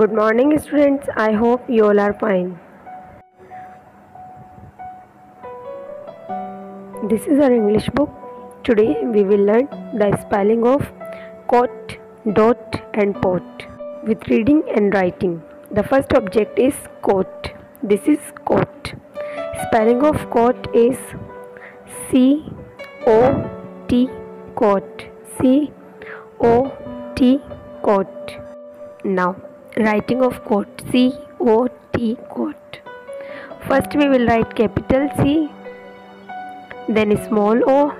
Good morning, students. I hope you all are fine. This is our English book. Today we will learn the spelling of coat, dot, and pot with reading and writing. The first object is coat. This is coat. Spelling of coat is C O T coat. C O T coat. Now, writing of coat C O T coat. First, we will write capital C, then small o,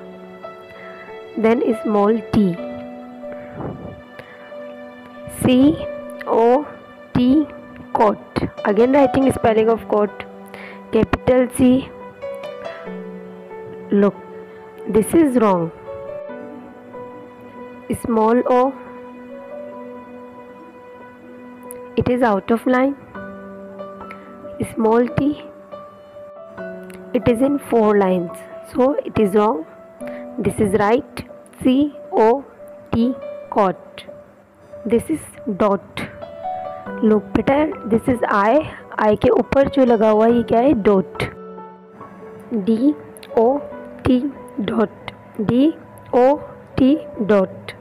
then small t. C O T coat. Again, writing spelling of coat. Capital C. Look, this is wrong. Small o it is out of line small t it is in four lines so it is wrong this is right c o t cot this is dot look बेटा this is i i के ऊपर जो लगा हुआ है ये क्या है dot d o t dot d o t dot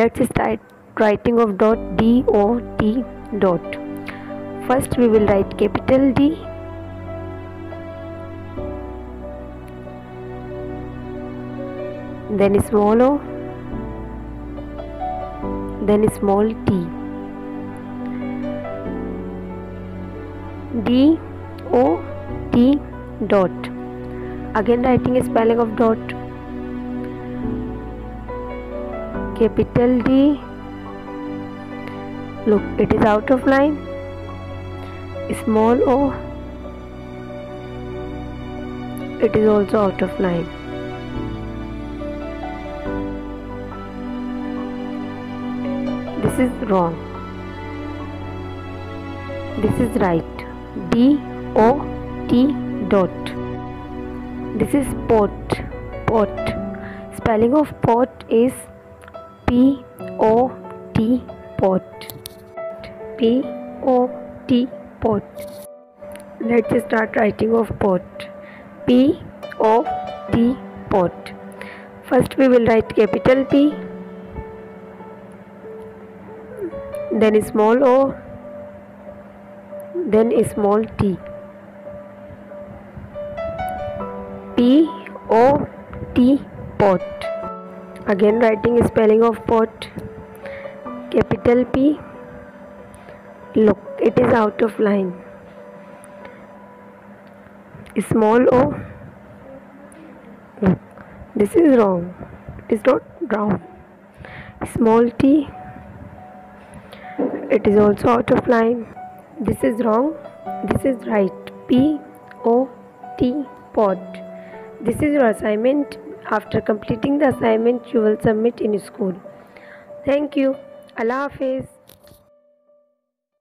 let's start writing of dot d o t dot. First we will write capital d. Then small o. Then small t. D o t dot. Again writing spelling of dot. Capital d look it is out of line. Small o. It is also out of line. This is wrong. This is right. D o t dot. This is pot pot spelling of pot is p o t pot P O T pot. Let's start writing of pot. P O T pot. First we will write capital P, then small o, then small t. P O T pot. Again writing spelling of pot. Capital P look it is out of line. Small o. Look this is wrong. It is not round small t. It is also out of line. This is wrong. This is right. P o t pot this is your assignment. After completing the assignment you will submit in school. Thank you. Allah hafiz